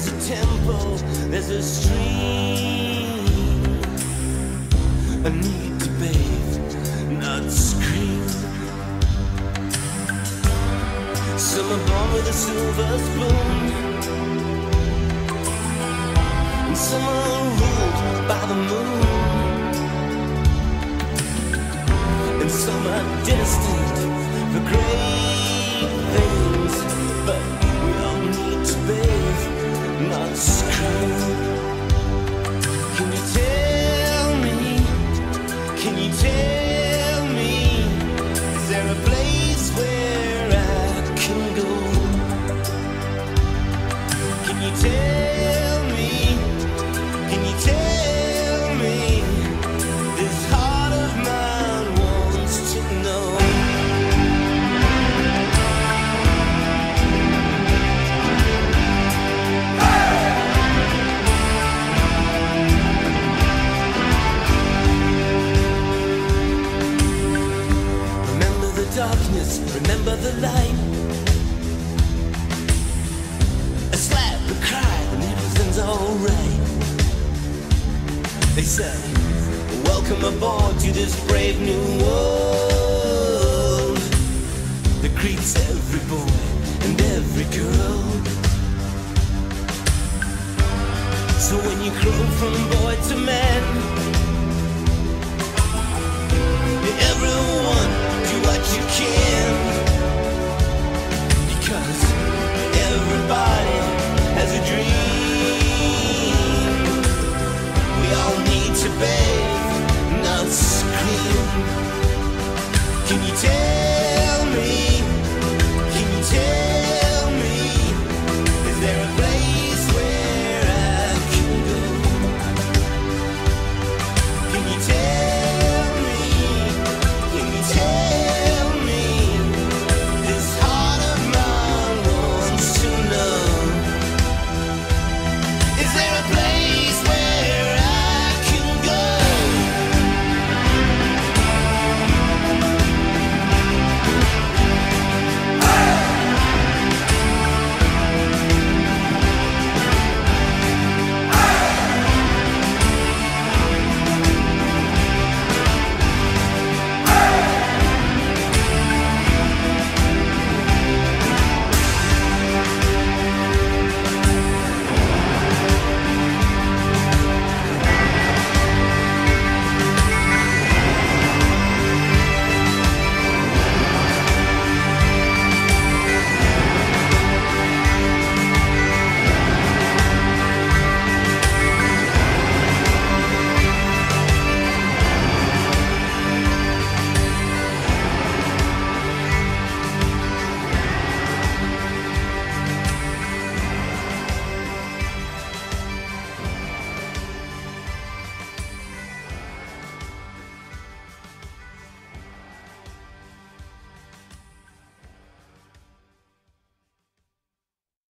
there's a temple, there's a stream. A need to bathe, not scream. Some are born with a silver spoon, and some are ruled by the moon, and some are destined for great things. Can you tell me? Is there a darkness, remember the light. A slap, a cry, and everything's alright. They say, Welcome aboard to this brave new world that greets every boy and every girl. So when you grow from boy to man, Bye.